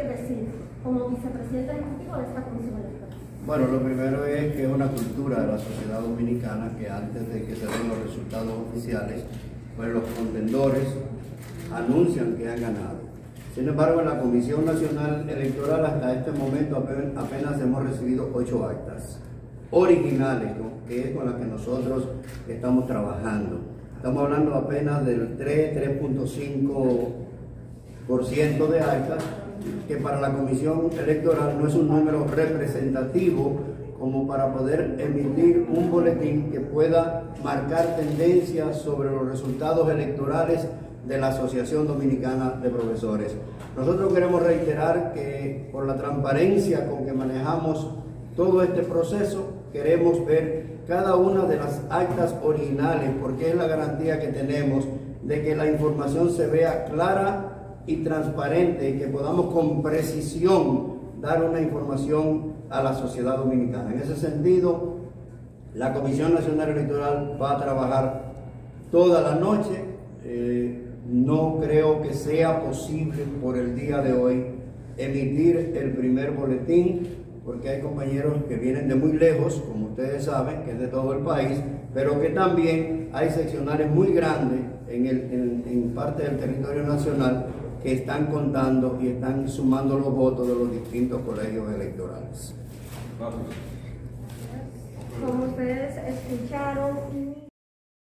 que decir como vicepresidente ejecutivo de esta comisión electoral? Bueno, lo primero es que es una cultura de la sociedad dominicana que antes de que se den los resultados oficiales, pues los contendores anuncian que han ganado. Sin embargo, en la Comisión Nacional Electoral hasta este momento apenas hemos recibido ocho actas originales, que es con las que nosotros estamos trabajando. Estamos hablando apenas del 3, 3.5% de actas, que para la Comisión Electoral no es un número representativo como para poder emitir un boletín que pueda marcar tendencias sobre los resultados electorales de la Asociación Dominicana de Profesores. Nosotros queremos reiterar que por la transparencia con que manejamos todo este proceso, queremos ver cada una de las actas originales, porque es la garantía que tenemos de que la información se vea clara y transparente y que podamos con precisión dar una información a la sociedad dominicana. En ese sentido, la Comisión Nacional Electoral va a trabajar toda la noche. Eh, no creo que sea posible por el día de hoy emitir el primer boletín, porque hay compañeros que vienen de muy lejos, como ustedes saben, que es de todo el país, pero que también hay seccionales muy grandes en, en parte del territorio nacional que están contando y están sumando los votos de los distintos colegios electorales. Como ustedes escucharon,